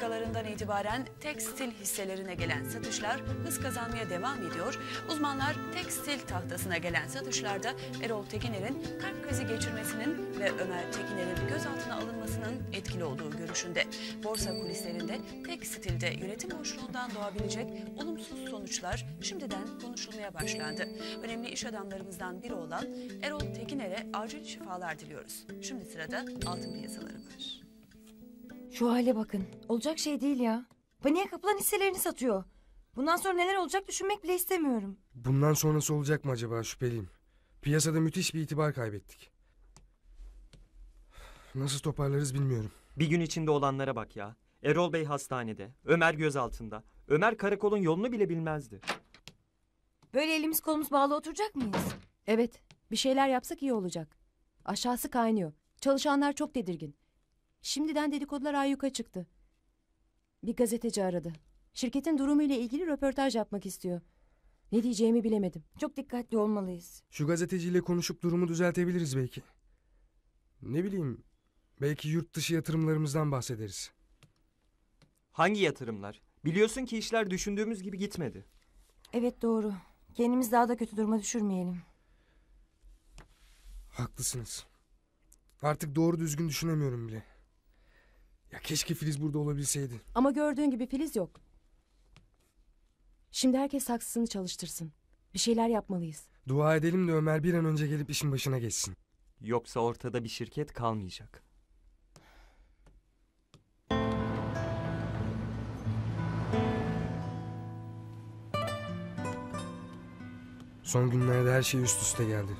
dakikalarından itibaren tekstil hisselerine gelen satışlar hız kazanmaya devam ediyor. Uzmanlar tekstil tahtasına gelen satışlarda Erol Tekiner'in kalp krizi geçirmesinin ve Ömer Tekiner'in gözaltına alınmasının etkili olduğu görüşünde. Borsa kulislerinde tekstilde yönetim boşluğundan doğabilecek olumsuz sonuçlar şimdiden konuşulmaya başlandı. Önemli iş adamlarımızdan biri olan Erol Tekiner'e acil şifalar diliyoruz. Şimdi sırada altın piyasaları var. Şu hale bakın. Olacak şey değil ya. Paniğe kapılan hisselerini satıyor. Bundan sonra neler olacak düşünmek bile istemiyorum. Bundan sonrası olacak mı acaba şüpheliyim. Piyasada müthiş bir itibar kaybettik. Nasıl toparlarız bilmiyorum. Bir gün içinde olanlara bak ya. Erol Bey hastanede, Ömer gözaltında. Ömer karakolun yolunu bile bilmezdi. Böyle elimiz kolumuz bağlı oturacak mıyız? Evet, bir şeyler yapsak iyi olacak. Aşağısı kaynıyor. Çalışanlar çok tedirgin. Şimdiden dedikodular ayyuka çıktı. Bir gazeteci aradı. Şirketin durumuyla ilgili röportaj yapmak istiyor. Ne diyeceğimi bilemedim. Çok dikkatli olmalıyız. Şu gazeteciyle konuşup durumu düzeltebiliriz belki. Ne bileyim, belki yurt dışı yatırımlarımızdan bahsederiz. Hangi yatırımlar? Biliyorsun ki işler düşündüğümüz gibi gitmedi. Evet doğru. Kendimiz daha da kötü duruma düşürmeyelim. Haklısınız. Artık doğru düzgün düşünemiyorum bile. Ya keşke Filiz burada olabilseydi. Ama gördüğün gibi Filiz yok. Şimdi herkes saksısını çalıştırsın. Bir şeyler yapmalıyız. Dua edelim de Ömer bir an önce gelip işin başına geçsin. Yoksa ortada bir şirket kalmayacak. Son günlerde her şey üst üste geldi.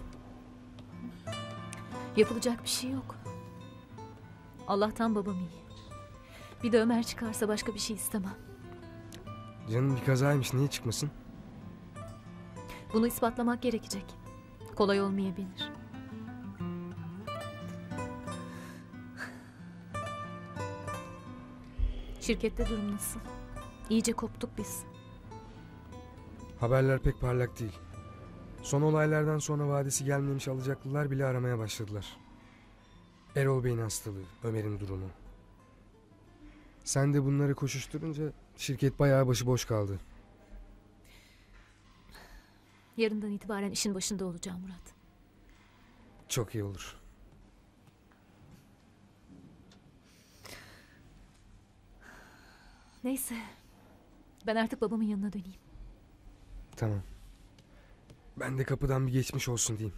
Yapılacak bir şey yok. Allah'tan babam iyi. Bir de Ömer çıkarsa başka bir şey istemem. Canım bir kazaymış niye çıkmasın? Bunu ispatlamak gerekecek. Kolay olmayabilir. Şirkette durum nasıl? İyice koptuk biz. Haberler pek parlak değil. Son olaylardan sonra vadesi gelmemiş alacaklılar bile aramaya başladılar. Erol Bey'in hastalığı, Ömer'in durumu. Sen de bunları koşuşturunca şirket bayağı başıboş kaldı. Yarından itibaren işin başında olacağım Murat. Çok iyi olur. Neyse. Ben artık babamın yanına döneyim. Tamam. Ben de kapıdan bir geçmiş olsun diyeyim.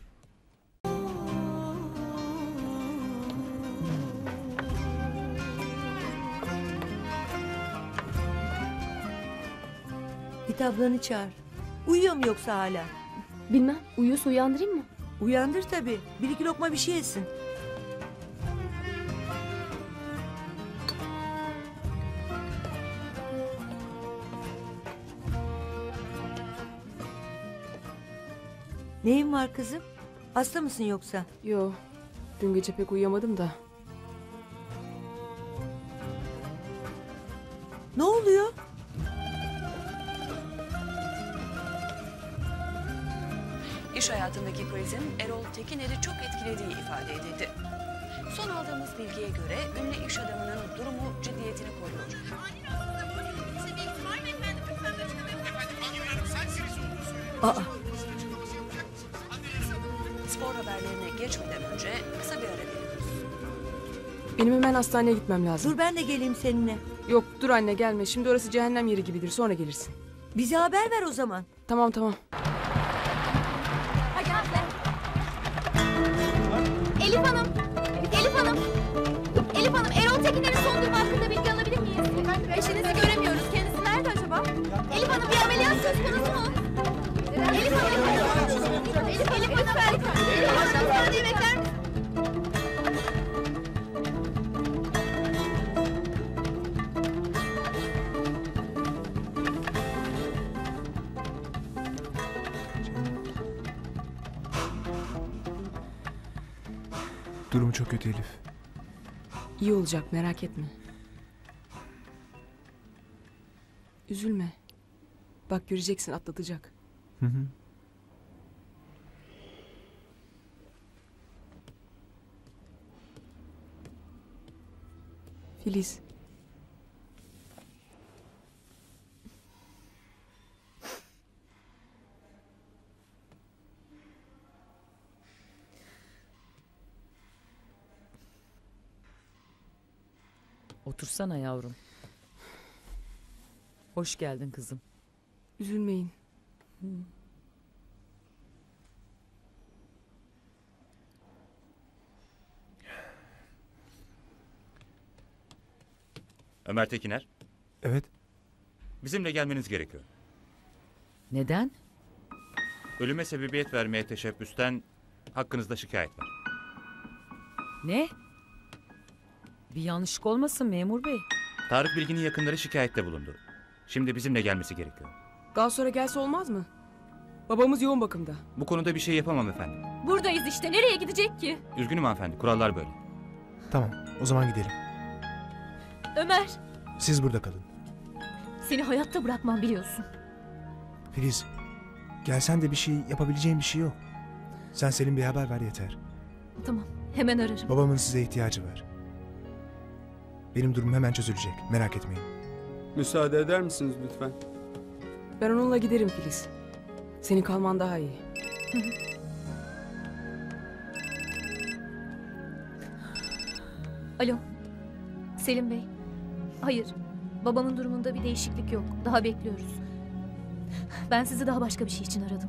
Git ablanı çağır. Uyuyor mu yoksa hala? Bilmem, uyuyorsa uyandırayım mı? Uyandır tabii. Bir iki lokma bir şey yesin. Neyin var kızım? Hasta mısın yoksa? Yo, dün gece pek uyuyamadım da. Ne oluyor? İş hayatındaki krizin Erol Tekiner'i çok etkilediği ifade edildi. Son aldığımız bilgiye göre ünlü iş adamının durumu ciddiyetini koruyor. Aa, Spor haberlerine geçmeden önce kısa bir ara veriyoruz. Benim hemen hastaneye gitmem lazım. dur ben de geleyim seninle. Yok, dur anne gelme. Şimdi orası cehennem yeri gibidir. Sonra gelirsin. Bize haber ver o zaman. Tamam tamam. Elif Hanım! Elif Hanım! Elif Hanım, Erol Tekiner'in son durumu hakkında bilgi alabilir miyiz? Eşinizi göremiyoruz. Kendisi nerede acaba? Elif Hanım bir ameliyat söz konusu mu? Elif Hanım! Durumu çok kötü Elif. İyi olacak, merak etme. Üzülme. Bak göreceksin atlatacak. Hı hı. Filiz. Otursana yavrum. Hoş geldin kızım. Üzülmeyin. Ömer Tekiner, Evet. bizimle gelmeniz gerekiyor. Neden? Ölüme sebebiyet vermeye teşebbüsten hakkınızda şikayet var. Ne? Bir yanlışlık olmasın memur bey. Tarık Bilgin'in yakınları şikayette bulundu. Şimdi bizimle gelmesi gerekiyor. Daha sonra gelse olmaz mı? Babamız yoğun bakımda. Bu konuda bir şey yapamam efendim. Buradayız işte. Nereye gidecek ki? Üzgünüm hanımefendi, kurallar böyle. Tamam. O zaman gidelim. Ömer, Siz burada kalın. seni hayatta bırakmam biliyorsun. Filiz. Gelsen de bir şey yapabileceğim bir şey yok. Sen Selim bir haber ver yeter. Tamam, hemen ararım. Babamın size ihtiyacı var. Benim durumum hemen çözülecek. Merak etmeyin. Müsaade eder misiniz lütfen? Ben onunla giderim Filiz. Senin kalman daha iyi. Alo, Selim Bey. Hayır, babamın durumunda bir değişiklik yok. Daha bekliyoruz. Ben sizi daha başka bir şey için aradım.